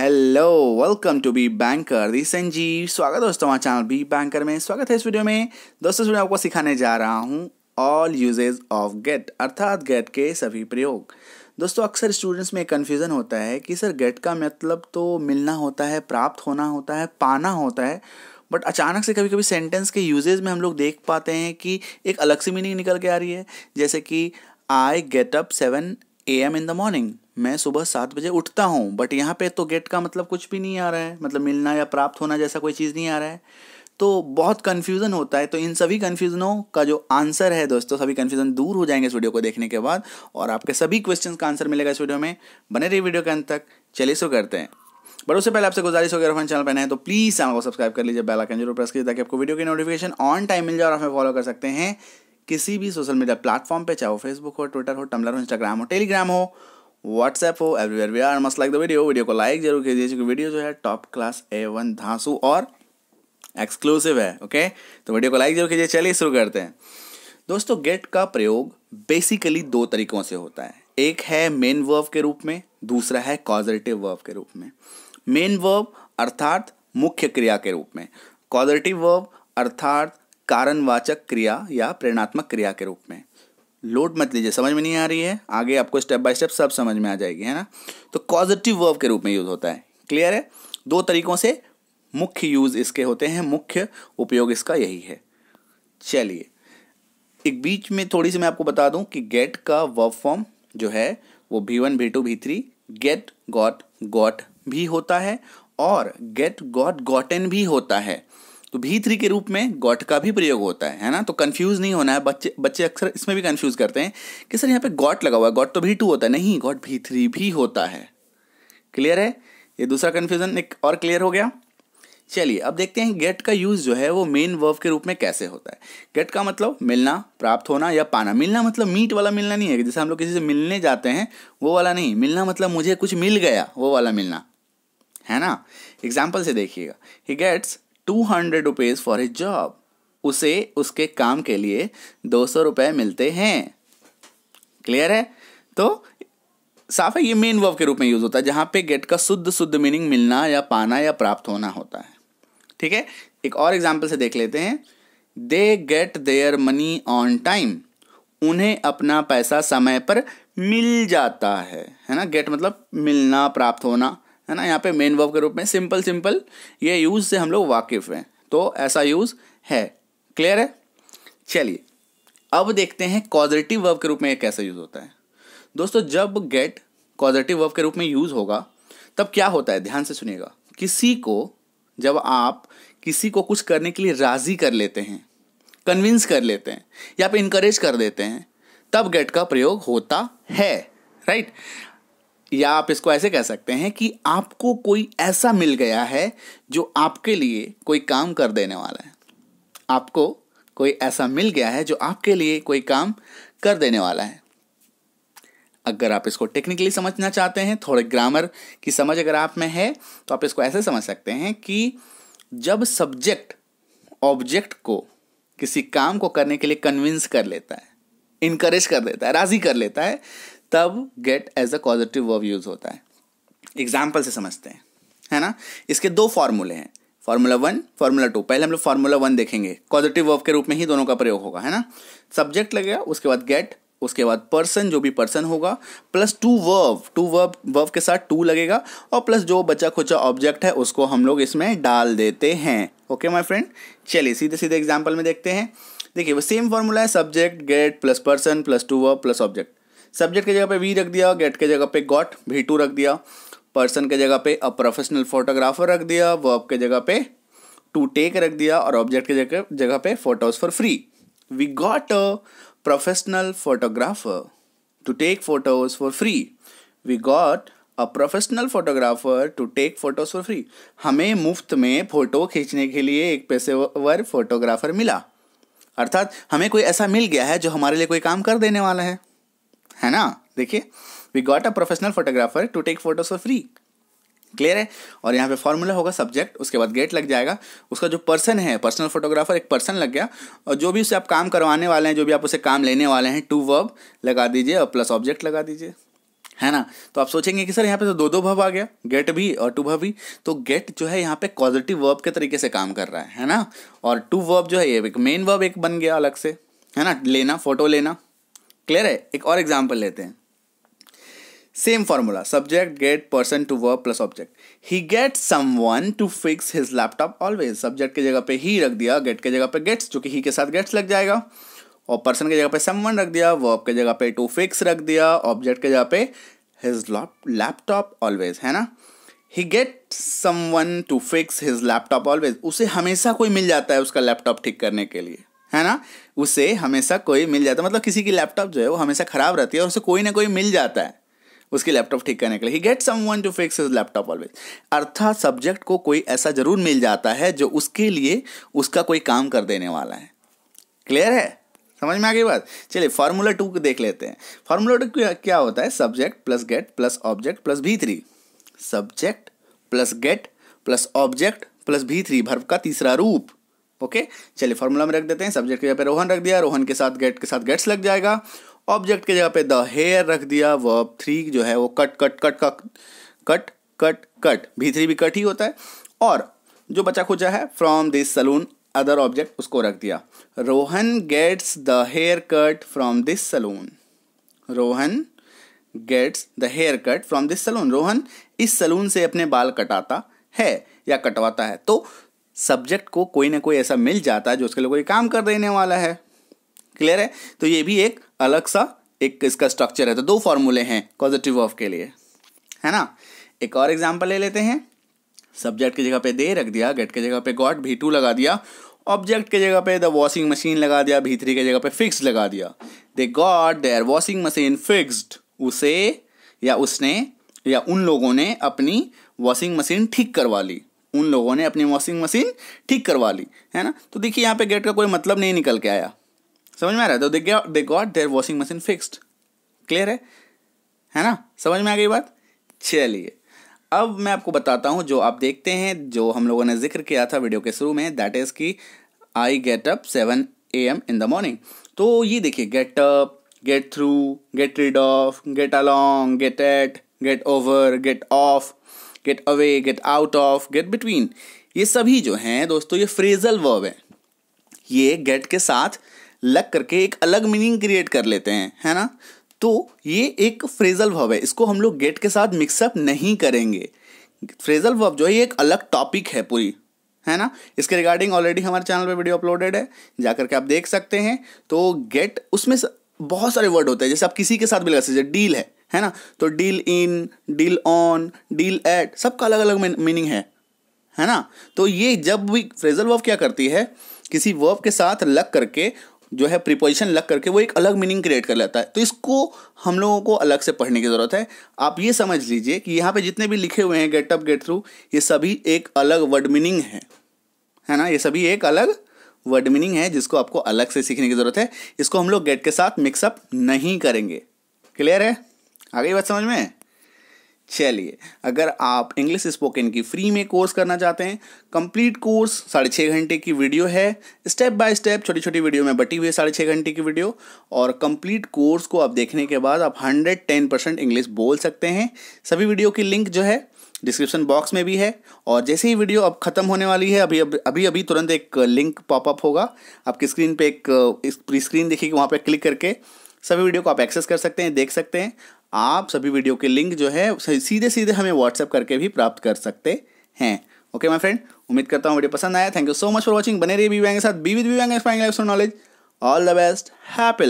Hello welcome to B banker the Sanjeev स्वागत है दोस्तों हमारे चैनल बी बैंकर में स्वागत है इस वीडियो में दोस्तों वीडियो आपको सिखाने जा रहा हूँ ऑल यूजेज ऑफ़ गेट अर्थात गेट के सभी प्रयोग दोस्तों अक्सर स्टूडेंट्स में कन्फ्यूज़न होता है कि सर गेट का मतलब तो मिलना होता है प्राप्त होना होता है पाना होता है बट अचानक से कभी कभी सेंटेंस के यूजेज में हम लोग देख पाते हैं कि एक अलग सी मीनिंग निकल के आ रही है जैसे कि I get up seven A M in the morning मैं सुबह सात बजे उठता हूँ बट यहाँ पे तो गेट का मतलब कुछ भी नहीं आ रहा है। मतलब मिलना या प्राप्त होना जैसा कोई चीज़ नहीं आ रहा है। तो बहुत कन्फ्यूज़न होता है। तो इन सभी कन्फ्यूज़नों का जो आंसर है दोस्तों, सभी कन्फ्यूज़न दूर हो जाएँगे इस वीडियो को देखने के बाद और आपके सभी क्वेश्चन का आंसर मिलेगा इस वीडियो में। बने रही वीडियो के अंत तक। चलिए शुरू करते हैं। बट उससे पहले आपसे गुजारिश होगी गया चैनल पर नए तो प्लीज़ चैनल को सब्सक्राइब कर लीजिए बेल आइकन ज़रूर प्रेस कीजिए, ताकि आपको वीडियो की नोटिफिकेशन ऑन टाइम मिल जाए और हमें फॉलो कर सकते हैं किसी भी सोशल मीडिया प्लेटफॉर्म पे, चाहे वो फेसबुक हो ट्विटर हो टम्लर हो इंस्टाग्राम हो टेलीग्राम हो। व्हाट्सएप हो everywhere we are must like the video video को लाइक ज़रूर कीजिए, क्योंकि वीडियो जो है टॉप क्लास ए वन धांसू और एक्सक्लूसिव है ओके तो वीडियो को लाइक ज़रूर कीजिए। चलिए शुरू करते हैं। दोस्तों गेट का प्रयोग बेसिकली दो तरीकों से होता है। एक है मेन वर्व के रूप में, दूसरा है कॉजरेटिव वर्व के रूप में। मेन वर्व अर्थात मुख्य क्रिया के रूप में। कॉजरेटिव वर्व अर्थात कारणवाचक क्रिया या प्रेरणात्मक क्रिया के रूप में। लोड मत लीजिए, समझ में नहीं आ रही है? आगे आपको स्टेप बाय स्टेप सब समझ में आ जाएगी, है ना? तो पॉजिटिव वर्ब के रूप में यूज़ होता है। क्लियर है? दो तरीकों से मुख्य यूज़ इसके होते हैं, मुख्य उपयोग इसका यही है। चलिए, एक बीच में थोड़ी सी मैं आपको बता दूँ कि गेट का वर्ब फॉर्म जो है, वो भी वन भी टू भी थ्री गेट गॉट गॉट भी होता है और गेट गॉट गॉटन भी होता है। तो भी थ्री के रूप में गॉट का भी प्रयोग होता है है ना? तो कंफ्यूज नहीं होना है, बच्चे बच्चे अक्सर इसमें भी कंफ्यूज करते हैं कि सर यहाँ पे गॉट लगा हुआ है गॉट तो भी टू होता है। नहीं गॉट भी थ्री भी होता है। क्लियर है? ये दूसरा कन्फ्यूज़न एक और क्लियर हो गया। चलिए, अब देखते हैं गेट का यूज़ जो है वो मेन वर्व के रूप में कैसे होता है। गेट का मतलब मिलना, प्राप्त होना या पाना। मिलना मतलब मीट वाला मिलना नहीं है जैसे हम लोग किसी से मिलने जाते हैं, वो वाला नहीं। मिलना मतलब मुझे कुछ मिल गया, वो वाला मिलना। है ना? एग्ज़ाम्पल से देखिएगा। He gets two hundred rupees for his job उसे उसके काम के लिए दो सौ रुपये मिलते हैं। क्लियर है? तो साफ़ है, ये मेन वर्ब के रूप में यूज़ होता है, जहाँ पे गेट का शुद्ध शुद्ध मीनिंग मिलना या पाना या प्राप्त होना होता है। ठीक है? एक और एग्ज़ाम्पल से देख लेते हैं। They get their money on time उन्हें अपना पैसा समय पर मिल जाता है। है ना? गेट मतलब मिलना, प्राप्त होना। है ना, यहाँ पे मेन वर्ब के रूप में सिंपल सिंपल ये यूज़ से हम लोग वाकिफ हैं। तो ऐसा यूज़ है। क्लियर है? चलिए, अब देखते हैं कॉजरेटिव वर्ब के रूप में ये कैसे यूज़ होता है। दोस्तों, जब गेट कॉजरेटिव वर्ब के रूप में यूज़ होगा, तब क्या होता है? ध्यान से सुनिएगा। किसी को, जब आप किसी को कुछ करने के लिए राज़ी कर लेते हैं कन्विंस कर लेते हैं, या फिर इनकरेज कर देते हैं, तब गेट का प्रयोग होता है। राइट या आप इसको ऐसे कह सकते हैं कि आपको कोई ऐसा मिल गया है जो आपके लिए कोई काम कर देने वाला है। आपको कोई ऐसा मिल गया है जो आपके लिए कोई काम कर देने वाला है। अगर आप इसको टेक्निकली समझना चाहते हैं, थोड़े ग्रामर की समझ अगर आप में है तो आप इसको ऐसे समझ सकते हैं कि जब सब्जेक्ट ऑब्जेक्ट को किसी काम को करने के लिए कन्विंस कर लेता है इनकरेज कर देता है, राज़ी कर लेता है तब get as a positive verb use होता है। एग्ज़ाम्पल से समझते हैं, है ना? इसके दो फॉर्मूले हैं। फॉर्मूला वन फॉर्मूला टू पहले हम लोग फॉर्मूला वन देखेंगे। पॉजिटिव वर्ब के रूप में ही दोनों का प्रयोग होगा, है ना? सब्जेक्ट लगेगा, उसके बाद गेट उसके बाद पर्सन जो भी पर्सन होगा। Plus to verb to verb verb के साथ टू लगेगा। और प्लस जो बचा खुचा ऑब्जेक्ट है, उसको हम लोग इसमें डाल देते हैं। ओके माय फ्रेंड चलिए सीधे सीधे एग्ज़ाम्पल में देखते हैं। देखिए, वो सेम फॉर्मूला है subject get plus person plus to verb plus object subject की जगह पे वी रख दिया गेट के जगह पे गॉट वी टू रख दिया पर्सन के जगह पे अ प्रोफेशनल फोटोग्राफर रख दिया वर्ब के जगह पे टू टेक रख दिया और ऑब्जेक्ट के जगह जगह पे photos for free we got a professional photographer to take photos for free we got a professional photographer to take photos for free हमें मुफ़्त में फ़ोटो खींचने के लिए एक पेशेवर फोटोग्राफर मिला। अर्थात हमें कोई ऐसा मिल गया है जो हमारे लिए कोई काम कर देने वाला है। है ना? देखिए we got a professional photographer to take photos for free clear है? और यहाँ पे फॉर्मूला होगा सब्जेक्ट उसके बाद गेट लग जाएगा। उसका जो पर्सन है पर्सनल फोटोग्राफर एक पर्सन लग गया। और जो भी उसे आप काम करवाने वाले हैं, जो भी आप उसे काम लेने वाले हैं टू वर्ब लगा दीजिए और प्लस ऑब्जेक्ट लगा दीजिए। है ना? तो आप सोचेंगे कि सर, यहाँ पे तो दो दो भव आ गया। गेट भी और टू भव भी। तो गेट जो है, यहाँ पे पॉजिटिव वर्ब के तरीके से काम कर रहा है है ना? और टू वर्ब जो है ये एक मेन वर्ब एक बन गया अलग से। है ना? लेना फ़ोटो लेना। क्लियर है? एक और एग्ज़ाम्पल लेते हैं। Same formula subject get person to verb plus object he get someone to fix his laptop always subject की जगह पे ही रख दिया गेट के जगह पे गेट्स जो कि ही के साथ गेट्स लग जाएगा। और पर्सन की जगह पे समवन रख दिया वर्ब के जगह पे टू फिक्स रख दिया ऑब्जेक्ट के जगह पे हिज लैपटॉप ऑलवेज है ना? He get someone to fix his laptop always उसे हमेशा कोई मिल जाता है उसका लैपटॉप ठीक करने के लिए। है ना? उसे हमेशा कोई मिल जाता है। मतलब किसी की लैपटॉप जो है, वो हमेशा खराब रहती है और उसे कोई ना कोई मिल जाता है उसकी लैपटॉप ठीक करने के लिए। He get someone to fix laptop always अर्थात सब्जेक्ट को कोई ऐसा ज़रूर मिल जाता है जो उसके लिए उसका कोई काम कर देने वाला है। क्लियर है? समझ में आ गई बात? चलिए फार्मूला टू को देख लेते हैं। फार्मूला टू क्या होता है? Subject plus get plus object plus V three subject plus get plus object plus V three verb का तीसरा रूप। ओके चलिए फॉर्मूला में रख देते हैं। सब्जेक्ट की जगह पे रोहन रख दिया, रोहन के साथ गेट के साथ गेट्स लग जाएगा। ऑब्जेक्ट की जगह पे द हेयर रख दिया वर्ब थ्री जो है वो cut cut cut cut cut cut cut V three V cut ही होता है। और जो बचा खुचा है from this salon other object उसको रख दिया। Rohan gets the hair cut from this salon Rohan gets the hair cut from this salon Rohan इस सलून से अपने बाल कटाता है या कटवाता है। तो सब्जेक्ट को कोई ना कोई ऐसा मिल जाता है जो उसके लिए कोई काम कर देने वाला है। क्लियर है? तो ये भी एक अलग सा एक इसका स्ट्रक्चर है। तो दो फॉर्मूले हैं पॉजिटिव ऑफ़ के लिए। है ना? एक और एग्ज़ाम्पल ले लेते हैं। सब्जेक्ट की जगह पे दे रख दिया गेट की जगह पे गॉट भी टू लगा दिया। ऑब्जेक्ट की जगह पे द वॉशिंग मशीन लगा दिया भी थ्री की जगह पे फिक्स लगा दिया। They got their washing machine fixed उसे या उसने या उन लोगों ने अपनी वॉशिंग मशीन ठीक करवा ली। उन लोगों ने अपनी वॉशिंग मशीन ठीक करवा ली, है ना? तो देखिए, यहाँ पे गेट का कोई मतलब नहीं निकल के आया। समझ में आ रहा है? तो they they got their washing machine fixed clear है? है ना? समझ में आ गई बात? चलिए, अब मैं आपको बताता हूँ जो आप देखते हैं, जो हम लोगों ने ज़िक्र किया था वीडियो के शुरू में दैट इज़ की I get up seven A M in the morning तो ये देखिए get up get through get rid of get along get at get over get off get away get out of get between ये सभी जो हैं, दोस्तों, ये phrasal verb है। ये गेट के साथ लग करके एक अलग मीनिंग क्रिएट कर लेते हैं, है ना? तो ये एक फ्रेजल वर्ब है। इसको हम लोग गेट के साथ मिक्सअप नहीं करेंगे। फ्रेजल वर्ब जो है, ये एक अलग टॉपिक है पूरी, है ना? इसके रिगार्डिंग ऑलरेडी हमारे चैनल पे वीडियो अपलोडेड है जाकर के आप देख सकते हैं। तो गेट उसमें बहुत सारे वर्ड होते हैं, जैसे आप किसी के साथ भी लगा सकते डील है। है ना? तो deal in deal on deal at सबका अलग अलग मीनिंग है है ना? तो ये जब भी फ्रेजल वर्ब क्या करती है? किसी वर्ब के साथ लग करके, जो है प्रिपोजिशन लग करके, वो एक अलग मीनिंग क्रिएट कर लेता है। तो इसको हम लोगों को अलग से पढ़ने की ज़रूरत है। आप ये समझ लीजिए कि यहाँ पे जितने भी लिखे हुए हैं गेट अप गेट थ्रू ये सभी एक अलग वर्ड मीनिंग है। है ना? ये सभी एक अलग वर्ड मीनिंग है, जिसको आपको अलग से सीखने की ज़रूरत है। इसको हम लोग गेट के साथ मिक्सअप नहीं करेंगे। क्लियर है? आगे बात समझ में? चलिए, अगर आप इंग्लिश स्पोकन की फ्री में कोर्स करना चाहते हैं कंप्लीट कोर्स साढ़े छः घंटे की वीडियो है। स्टेप बाय स्टेप छोटी छोटी वीडियो में बटी हुई है साढ़े छः घंटे की वीडियो और कंप्लीट कोर्स को आप देखने के बाद आप हंड्रेड टेन परसेंट इंग्लिश बोल सकते हैं। सभी वीडियो की लिंक जो है डिस्क्रिप्शन बॉक्स में भी है। और जैसे ही वीडियो अब खत्म होने वाली है, अभी अभी अभी अभी तुरंत एक लिंक पॉपअप होगा। आपकी स्क्रीन पे एक प्री स्क्रीन देखिए वहाँ पर क्लिक करके सभी वीडियो को आप एक्सेस कर सकते हैं, देख सकते हैं। आप सभी वीडियो के लिंक जो है सीधे सीधे हमें व्हाट्सएप करके भी प्राप्त कर सकते हैं। ओके माय फ्रेंड उम्मीद करता हूँ वीडियो पसंद आया। Thank you so much for watching बने रही बीवी के साथ। Be with B knowledge all the best happy